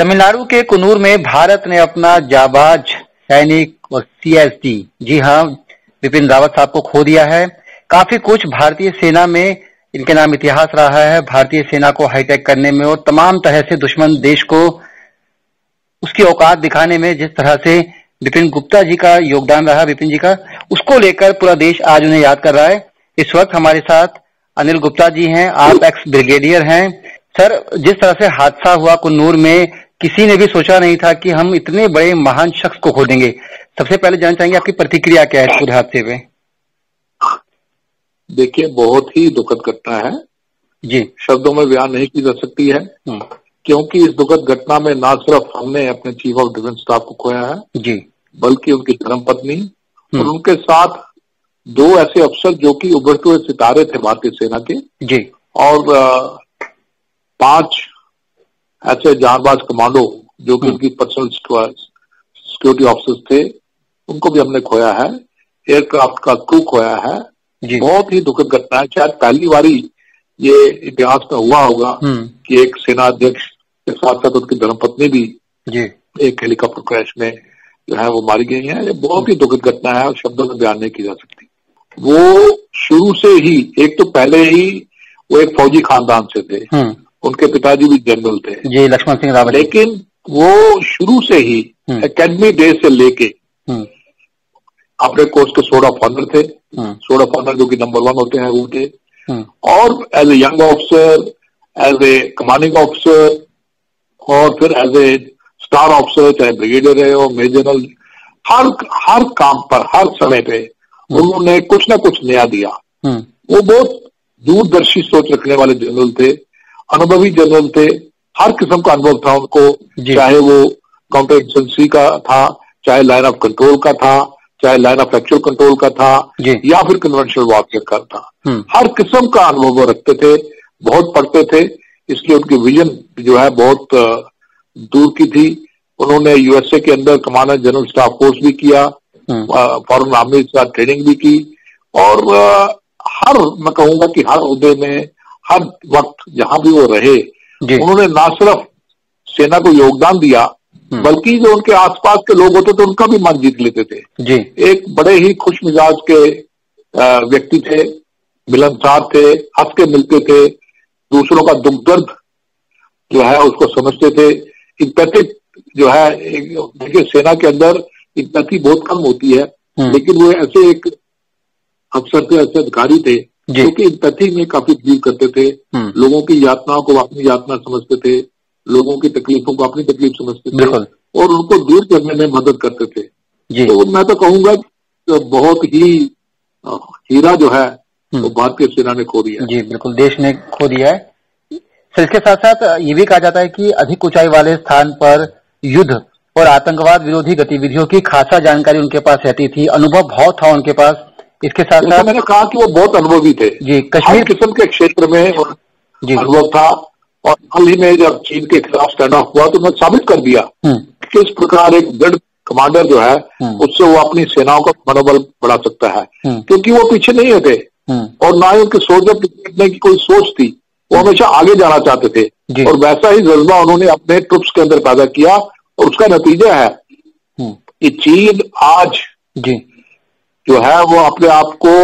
तमिलनाडु के कुनूर में भारत ने अपना जाबाज सैनिक और सीएसडी जी हाँ विपिन रावत साहब को खो दिया है। काफ़ी कुछ भारतीय सेना में इनके नाम इतिहास रहा है। भारतीय सेना को हाईटेक करने में और तमाम तरह से दुश्मन देश को उसकी औकात दिखाने में जिस तरह से विपिन गुप्ता जी का योगदान रहा, विपिन जी का, उसको लेकर पूरा देश आज उन्हें याद कर रहा है। इस वक्त हमारे साथ अनिल गुप्ता जी हैं, आप एक्स ब्रिगेडियर हैं। सर, जिस तरह से हादसा हुआ कुन्नूर में किसी ने भी सोचा नहीं था कि हम इतने बड़े महान शख्स को खो देंगे सबसे पहले जानना चाहेंगे आपकी प्रतिक्रिया क्या है पूरे हादसे पे देखिए बहुत ही दुखद घटना है। जी। शब्दों में बयान नहीं की जा सकती है। हम्म, क्योंकि इस दुखद घटना में ना सिर्फ़ हमने अपने चीफ ऑफ़ डिफेंस स्टाफ को खोया है जी। बल्कि उनकी धर्मपत्नी और हम्म। उनके साथ दो ऐसे अफसर जो कि उभरते हुए सितारे थे भारतीय सेना के। जी। और पाँच ऐसे जांबाज कमांडो जो कि हम्म। उनकी पर्सनल सिक्योरिटी ऑफिसर थे उनको भी हमने खोया है। एयरक्राफ्ट का क्रू खोया है। बहुत ही दुखद घटना है। शायद पहली बारी ये इतिहास में हुआ होगा हम्म। कि एक सेना अध्यक्ष के साथ साथ उनकी धर्मपत्नी भी एक हेलीकॉप्टर क्रैश में जो है वो मारी गई है। ये बहुत ही दुखद घटना है और शब्दों में बयान नहीं की जा सकती। वो शुरू से ही एक तो पहले ही वो एक फौजी खानदान से थे। हम्म। उनके पिताजी भी जनरल थे। जी लक्ष्मण सिंह रावत। लेकिन वो शुरू से ही हम्म। एकेडमी डे से लेके हम्म। अपने कोर्स के सोड ऑफ़ ऑनर थे। हम्म। सोड ऑफ़ ऑनर जो कि नंबर वन होते हैं वो थे। हम्म। और as a young officer as a commanding officer और फिर एज ए स्टार ऑफिसर चाहे ब्रिगेडियर रहे हो मेजर जनरल हर हर काम पर हर समय पे उन्होंने कुछ ना कुछ नया दिया। हम्म। वो बहुत दूरदर्शी सोच रखने वाले जनरल थे। अनुभवी जनरल थे। हर किस्म का अनुभव था उनको। चाहे वो काउंटर इंसल्सी का था चाहे लाइन ऑफ़ कंट्रोल का था चाहे लाइन ऑफ़ एक्चुअल कंट्रोल का था या फिर कन्वेंशनल वॉरफेयर का था। हम्म। हर किस्म का अनुभव वो रखते थे बहुत पढ़ते थे इसलिए उनकी विजन जो है बहुत दूर की थी। उन्होंने यूएसए के अंदर कमांडर जनरल स्टाफ कोर्स भी किया फॉरन आर्मी के साथ ट्रेनिंग भी की और हर मैं कहूँगा कि हर उहदे में हर वक्त जहाँ भी वो रहे। उन्होंने ना सिर्फ़ सेना को योगदान दिया हम्म। बल्कि जो उनके आसपास के लोग होते थे उनका भी मन जीत लेते थे। जी। एक बड़े ही खुश मिजाज के व्यक्ति थे मिलनसार थे हंस के मिलते थे। दूसरों का दुख दर्द जो है उसको समझते थे। इम्पैथिक जो है देखिए सेना के अंदर इम्पैथी बहुत कम होती है हम्म। लेकिन वो ऐसे एक अफसर थे ऐसे अधिकारी थे जी। जो कि इम्पैथी में काफ़ी बिलीव करते थे हम्म। लोगों की यातनाओं को अपनी यातना समझते थे लोगों की तकलीफों को अपनी तकलीफ़ समझते थे और उनको दूर करने में मदद करते थे। जी। तो मैं तो कहूँगा कि बहुत ही हीरा जो है वो हम्म। भारतीय सेना ने खो दिया जी बिल्कुल देश ने खो दिया है। सर इसके साथ साथ ये भी कहा जाता है कि अधिक ऊंचाई वाले स्थान पर युद्ध और आतंकवाद विरोधी गतिविधियों की खासा जानकारी उनके पास रहती थी अनुभव बहुत था उनके पास। इसके साथ साथ मैंने कहा कि वो बहुत अनुभवी थे। जी कश्मीर किस्म के क्षेत्र में जी। अनुभव था। और हाल ही में जब चीन के खिलाफ स्टैंड ऑफ़ हुआ तो उन्होंने साबित कर दिया हम्म। कि किस प्रकार एक दृढ़ कमांडर जो है हम्म। उससे वो अपनी सेनाओं का मनोबल बढ़ा सकता है। हम्म। क्योंकि वो पीछे नहीं हम्म। और ना ही उनके सोच में पिछड़ने की कोई सोच थी। वो हमेशा आगे जाना चाहते थे। और वैसा ही जज्बा उन्होंने अपने ट्रुप्स के अंदर पैदा किया। और उसका नतीजा है कि चीन आज जी। जो है वो अपने आप को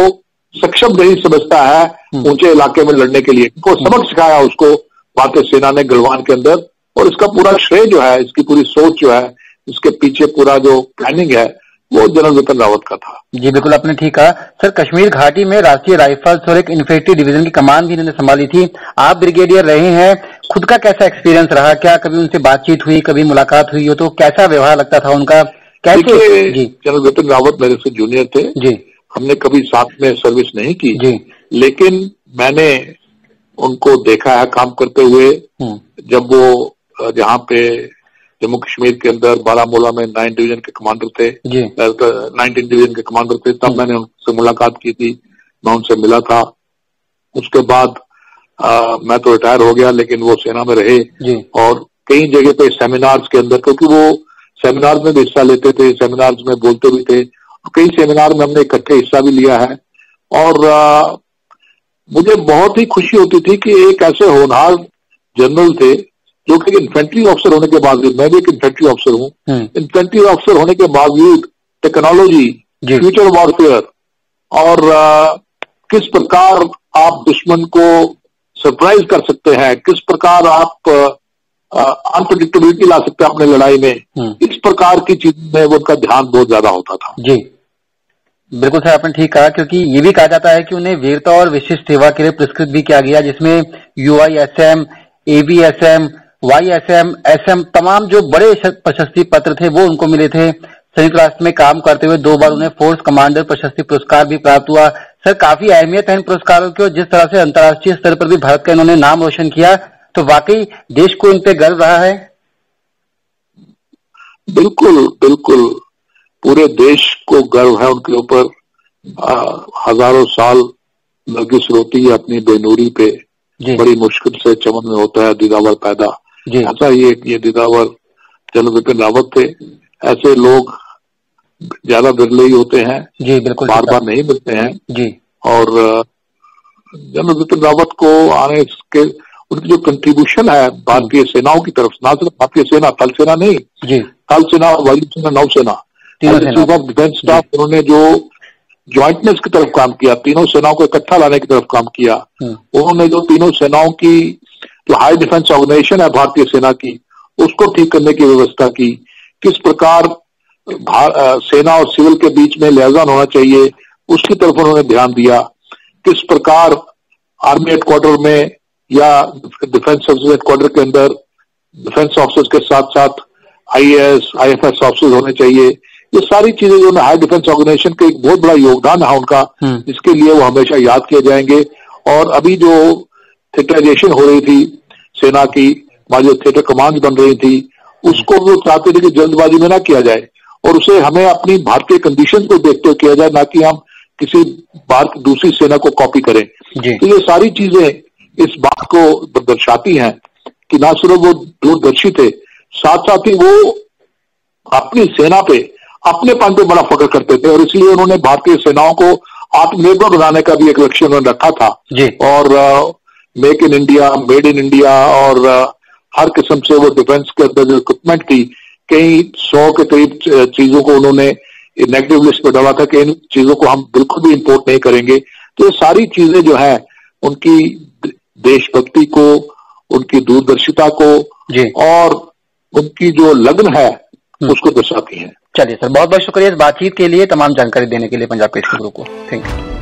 सक्षम नहीं समझता है हम्म। ऊँचे इलाके में लड़ने के लिए। इनको सबक सिखाया उसको भारतीय सेना ने गलवान के अंदर। और इसका पूरा श्रेय जो है इसकी पूरी सोच जो है इसके पीछे पूरा जो प्लानिंग है वो जनरल विपिन रावत का था। जी बिल्कुल आपने ठीक कहा। सर कश्मीर घाटी में राष्ट्रीय राइफल्स और एक इन्फेंट्री डिवीज़न की कमान भी इन्होंने संभाली थी। आप ब्रिगेडियर रहे हैं खुद का कैसा एक्सपीरियंस रहा? क्या कभी उनसे बातचीत हुई कभी मुलाकात हुई हो तो कैसा व्यवहार लगता था उनका? कैसे जनरल विपिन रावत मेरे से जूनियर थे। जी। हमने कभी साथ में सर्विस नहीं की। जी। लेकिन मैंने उनको देखा है काम करते हुए। हम्म। जब वो जहाँ पे जम्मू कश्मीर के अंदर बारामूला में नाइन डिवीज़न के कमांडर थे नाइनटीन डिवीज़न के कमांडर थे तब मैंने उनसे मुलाकात की थी। मैं उनसे मिला था। उसके बाद अ, मैं तो रिटायर हो गया लेकिन वो सेना में रहे। और कई जगह पे सेमिनार्स के अंदर क्योंकि वो सेमिनार में भी हिस्सा लेते थे सेमिनार्स में बोलते भी थे। कई सेमिनार में हमने इकट्ठे हिस्सा भी लिया है। और अ, मुझे बहुत ही खुशी होती थी कि एक ऐसे होनहार जनरल थे जो कि इन्फेंट्री ऑफिसर होने के बावजूद मैं भी एक इन्फेंट्री ऑफिसर हूँ। इन्फेंट्री हम्म। ऑफिसर होने के बावजूद टेक्नोलॉजी फ्यूचर वॉरफेयर और आ, किस प्रकार आप दुश्मन को सरप्राइज़ कर सकते हैं किस प्रकार आप अनप्रडिक्टेबिलिटी ला सकते हैं अपने लड़ाई में। हम्म। इस प्रकार की चीज़ में उनका ध्यान बहुत ज़्यादा होता था। जी। बिल्कुल सर आपने ठीक कहा क्योंकि ये भी कहा जाता है कि उन्हें वीरता और विशिष्ट सेवा के लिए पुरस्कृत भी किया गया जिसमें UI S M AVSM Y S M S M तमाम जो बड़े प्रशस्ति पत्र थे वो उनको मिले थे। संयुक्त राष्ट्र में काम करते हुए दो बार उन्हें फोर्स कमांडर प्रशस्ति पुरस्कार भी प्राप्त हुआ। सर काफ़ी अहमियत है इन पुरस्कारों की और जिस तरह से अंतर्राष्ट्रीय स्तर पर भी भारत का इन्होंने नाम रोशन किया तो वाकई देश को इन पे गर्व रहा है? बिल्कुल बिल्कुल। पूरे देश को गर्व है उनके ऊपर। हज़ारों साल नरगिस रोती है अपनी बेनूरी पे। बड़ी मुश्किल से चमन में होता है दिदावर पैदा। ऐसा ही एक ये दिदावर जनरल विपिन रावत थे। ऐसे लोग ज़्यादा बिरले ही होते हैं। जी बिल्कुल। बार बार नहीं मिलते हैं। जी। और जनरल विपिन रावत को आने के उनकी जो कंट्रीब्यूशन है भारतीय सेनाओं की तरफ़ ना सिर्फ़ भारतीय सेना थल सेना नहीं थल सेना वायु सेना नौसेना। चीफ ऑफ़ डिफेंस स्टाफ उन्होंने जो ज्वाइंटनेस की तरफ़ काम किया तीनों सेनाओं को इकट्ठा लाने की तरफ़ काम किया हम्म। उन्होंने जो तीनों सेनाओं की जो हाई डिफेंस ऑर्गेनाइजेशन है भारतीय सेना की उसको ठीक करने की व्यवस्था की किस प्रकार सेना और सिविल के बीच में लिहाजान होना चाहिए उसकी तरफ़ उन्होंने ध्यान दिया किस प्रकार आर्मी हेडक्वार्टर में या डिफेंस सर्विस हेडक्वार्टर के अंदर डिफेंस ऑफिसर्स के साथ साथ I S I F S officers होने चाहिए। ये सारी चीज़ें जो हाई डिफेंस ऑर्गेनाइजेशन का एक बहुत बड़ा योगदान है उनका हम्म। जिसके लिए वो हमेशा याद किए जाएँगे। और अभी जो थिएटराइजेशन हो रही थी सेना की हमारी जो थिएटर कमांड बन रही थी उसको वो चाहते थे कि जल्दबाजी में ना किया जाए। और उसे हमें अपनी भारतीय कंडीशन को देखते हुए किया जाए ना कि हम किसी बात दूसरी सेना को कॉपी करें। तो ये सारी चीज़ें इस बात को दर्शाती हैं कि ना सिर्फ़ वो दूरदर्शी थे साथ साथ ही वो अपनी सेना पे अपने पन पे बड़ा फकर करते थे और इसलिए उन्होंने भारतीय सेनाओं को आत्मनिर्भर बनाने का भी एक लक्ष्य उन्होंने रखा था। और make in India made in India और हर किस्म से वो डिफेंस के अंदर जो इक्विपमेंट थी कई सौ के करीब चीज़ों को उन्होंने नेगेटिव लिस्ट पर डाला था कि इन चीज़ों को हम बिल्कुल भी इंपोर्ट नहीं करेंगे। तो ये सारी चीज़ें जो है उनकी देशभक्ति को उनकी दूरदर्शिता को जी। और उनकी जो लग्न है हम्म। उसको दर्शाती है। चलिए सर बहुत बहुत शुक्रिया इस बातचीत के लिए तमाम जानकारी देने के लिए पंजाब के को। Thank you